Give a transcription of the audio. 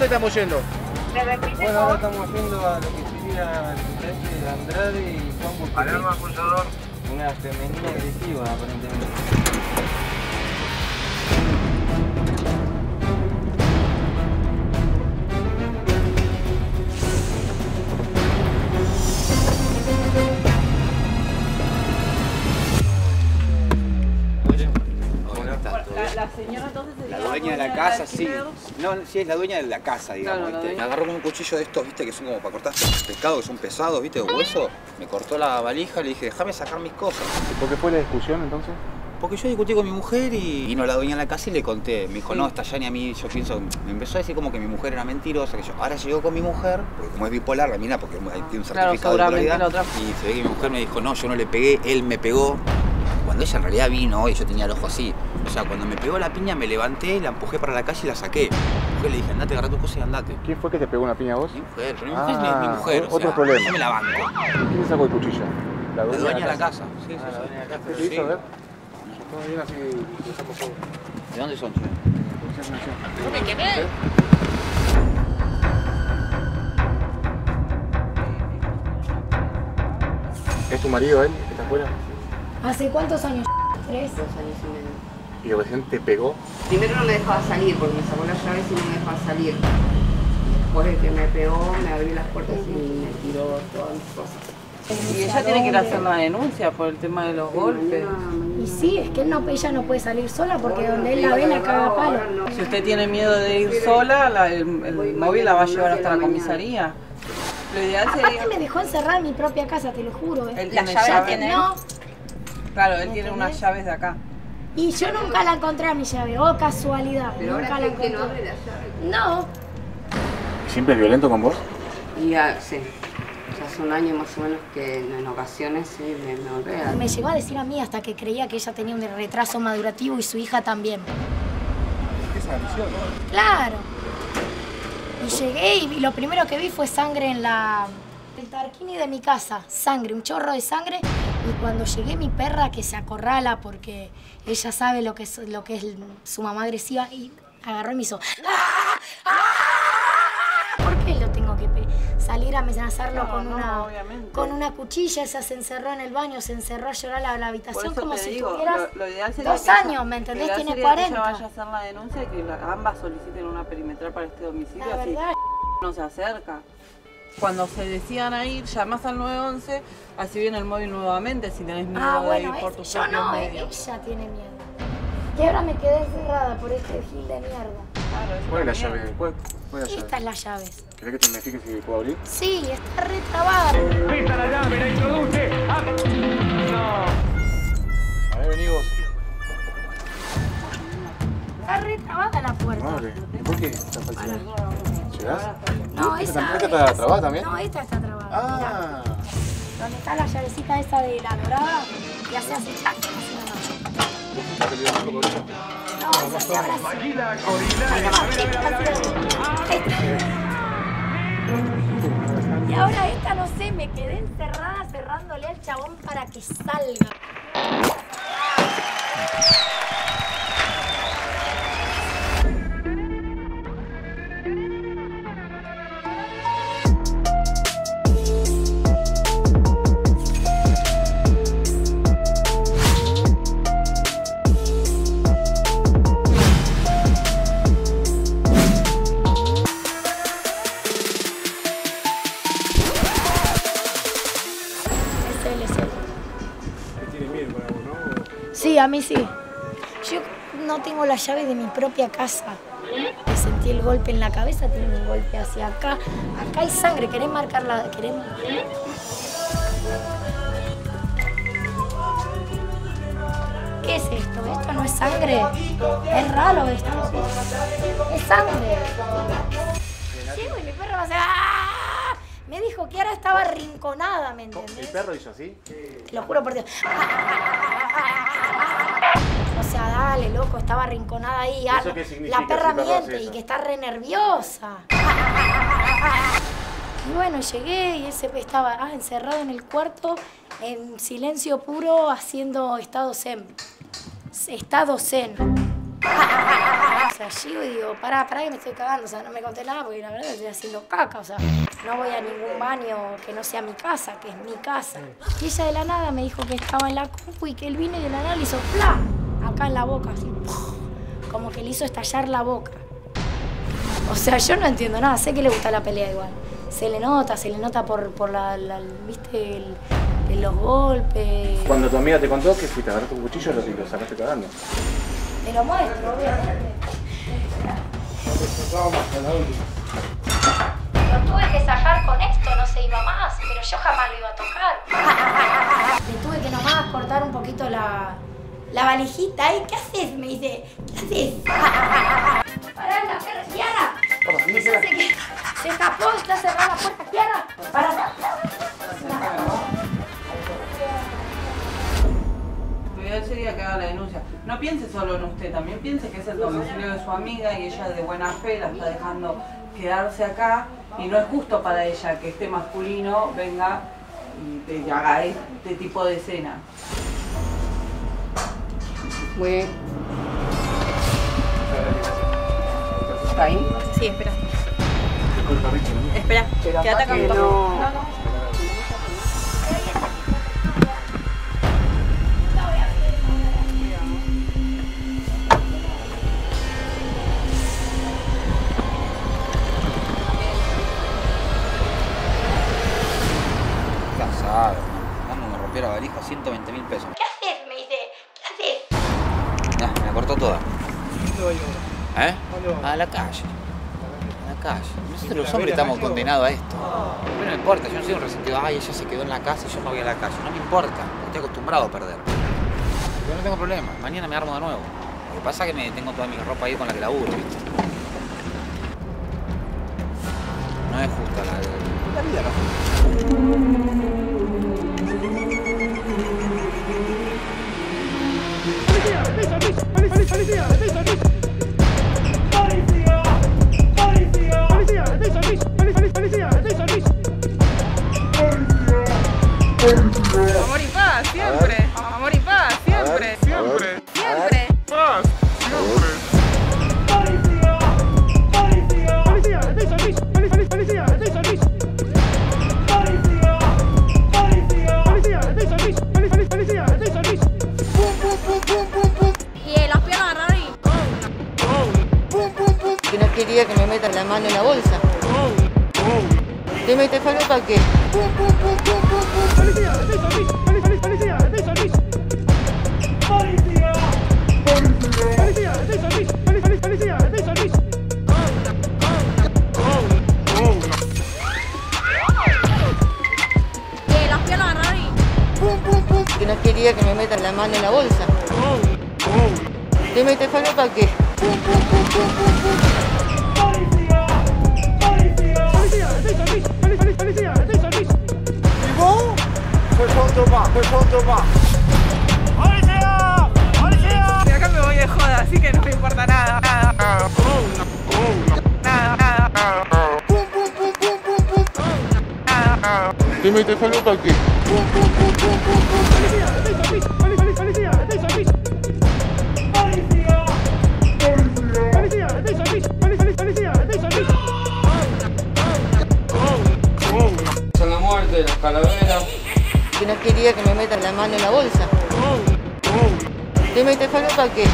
dónde estamos yendo? Bueno, ahora estamos yendo a lo que sería el frente de Andrade y Juan Burquerque. Alarma pulsador. Una femenina agresiva, aparentemente. Dueña de la casa, sí. No, sí, es la dueña de la casa, digamos. Me agarró con un cuchillo de estos, viste, que son como para cortar pescado, que son pesados, viste, de hueso. Me cortó la valija, le dije, déjame sacar mis cosas. ¿Por qué fue la discusión entonces? Porque yo discutí con mi mujer y vino la dueña de la casa y le conté. Me dijo, no, está ya ni a mí, yo pienso, me empezó a decir como que mi mujer era mentirosa, que yo. Ahora llegó con mi mujer, porque como es bipolar, la mina, porque tiene un Claro, certificado de la otra- Y se ve que mi mujer me dijo, no, yo no le pegué, él me pegó. Cuando ella en realidad vino y yo tenía el ojo así. O sea, cuando me pegó la piña me levanté, la empujé para la calle y la saqué. Yo le dije, andate, agarra tus cosas y andate. ¿Quién fue que te pegó una piña a vos? Mi mujer, pero mi Ah, es mi mujer. o otro sea, problema. Yo me la banco. ¿Quién sacó el cuchillo? La dueña de la casa. Sí, sí, Ah, la sí. dueña de la casa. ¿Qué te hizo? A ver. Todo bien así, le saco todo. ¿De dónde son, che? ¡No me quemé! ¿Es tu marido él? ¿Está afuera? ¿Hace cuántos años? ¿Tres? Dos años y medio. ¿Y recién te pegó? Primero no me dejaba salir porque me sacó las llaves y no me dejaba salir. Después de que me pegó, me abrió las puertas y me tiró todas mis cosas. Y ella tiene que ir a hacer la denuncia por el tema de los golpes. Y sí, es que él no, ella no puede salir sola porque donde él la ve la caga a palo. Si usted tiene miedo de ir sola, la- el, el móvil la va a llevar hasta la comisaría. Lo ideal Aparte sería... me dejó encerrada en mi propia casa, te lo juro. ¿eh? La llave llave. la tiene No, Claro, él tiene unas llaves de acá. y yo nunca la encontré a mi llave, oh casualidad, Pero nunca ahora la que no encontré. abre la llave. No, ¿Siempre es violento con vos? Y ya, sí. Ya hace un año más o menos que en ocasiones sí me, me golpea. me llegó a decir a mí hasta que creía que ella tenía un retraso madurativo y su hija también. Es agresión. Claro. Y llegué y vi- lo primero que vi fue sangre en la el tarquini de mi casa, sangre, un chorro de sangre. Y cuando llegué mi perra que se acorrala porque ella sabe lo que es lo que es su mamá agresiva y agarró y me hizo ¡Ah! ¡Ah! ¿Por qué lo tengo que salir a amenazarlo No, con no, una obviamente. con una cuchilla? Ella se encerró en el baño, se encerró a llorar a la habitación como si digo, tuvieras lo, lo dos años, ¿me entendés? lo ideal Tiene sería 40. Que ella vaya a hacer la denuncia y que ambas soliciten una perimetral para este domicilio, La así verdad, no se acerca. Cuando se decidan a ir, llamás al 911, así viene el móvil nuevamente, si tenés miedo Ah, de bueno, ir por tus propios no, medios. ella tiene miedo. Y ahora me quedé encerrada por este gil de mierda. Claro, eso ¿Cuál es la llave? ¿Cuál, cuál es la? Estas las llaves. ¿Querés que te me fije si puedo abrir? Sí, está retrabada. Pisa la llave, la introduce. Ah, A ver, vení vos. Está retrabada la puerta. Madre, ¿y por qué está? ¿Llegás? No, ¿Esta esa. esta está trabada también? No, esta está trabada. Ah, donde está la llavecita esa de la dorada, y hace así. No, se. Maquila. Y ahora esta, no sé, me quedé encerrada cerrándole al chabón para que salga. Mí sí. Yo no tengo la llave de mi propia casa. Me sentí el golpe en la cabeza, tiene un golpe hacia acá. Acá hay sangre, ¿querés marcarla? ¿Querés? ¿Qué es esto? ¿Esto no es sangre? Es raro esto. Es sangre. Llego y mi perro va a hacer... ¡Ah! Me dijo que ahora estaba arrinconada, ¿me ¿El entendés? perro hizo así? Te lo juro por Dios. Dale, loco, estaba arrinconada ahí. Ah, ¿Eso qué significa La perra si miente y que está re nerviosa. Y bueno, llegué y ese estaba ah, encerrado en el cuarto, en silencio puro, haciendo estado zen. Estado zen. O sea, flasheó y digo, pará, pará que me estoy cagando, o sea, no me conté nada porque la verdad estoy haciendo caca, o sea, no voy a ningún baño que no sea mi casa, que es mi casa. Y ella de la nada me dijo que estaba en la compu y que él vino y de la nada le hizo ¡plá! Acá en la boca, así, como que le hizo estallar la boca. O sea, yo no entiendo nada, sé que le gusta la pelea igual. Se le nota, se le nota por, por la, la- viste, el- el- los golpes. Cuando tu amiga te contó que fuiste a agarrar tu cuchillo y lo sacaste cagando. Te lo muestro, obviamente. Lo tuve que sacar con esto, no se iba más, pero yo jamás lo iba a tocar. Le tuve que nomás cortar un poquito la, la valijita. ¿Y qué haces? Me dice, ¿qué haces? Pará, la perra, Kiara. Se, que- se escapó, está cerrada la puerta, Kiara. Para. Lo ideal sería que haga la denuncia. No piense solo en usted, también piense que es el domicilio de su amiga y ella de buena fe la está dejando quedarse acá y no es justo para ella que este masculino venga y te haga este tipo de escena. ¿Está ahí? Sí, espera. Espera, quédate acá. no- Cansado. Cuando me rompió la valija, 120 mil pesos. Nah, me cortó toda. ¿Eh? A la calle. A la calle. Nosotros los hombres estamos condenados a esto. Pero no importa, yo no soy un resentido. Ay, ella se quedó en la casa y yo me voy a la calle. No me importa, estoy acostumbrado a perder. Yo no tengo problema, mañana me armo de nuevo. Lo que pasa es que me tengo toda mi ropa ahí con la que laburo, ¿viste? No es justa la... La vida no es justa. Yeah. ¿Te metes falopa qué? Y eh, las piernas agarraron y... Que no quería que me metan la mano en la bolsa. ¿Te metes falopa qué? De acá me voy de joda, así que no me importa nada. Nada. Nada, nada. ¿Te metes falopa qué? Son la muerte, las calaveras. No quería que me metan la mano en la bolsa. ¿Te metes falopa qué?